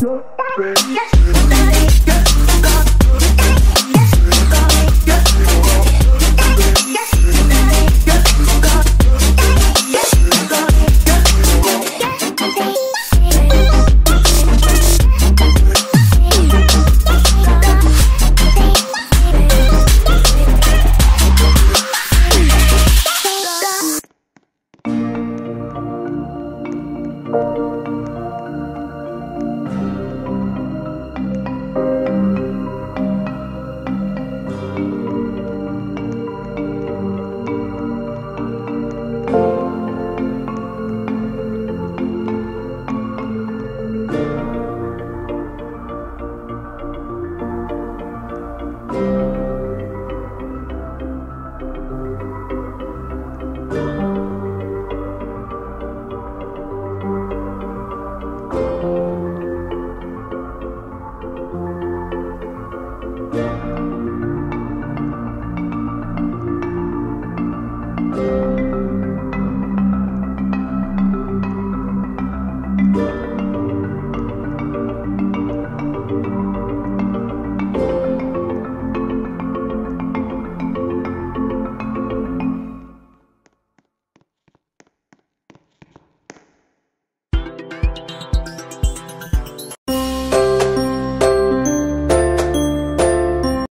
Your it.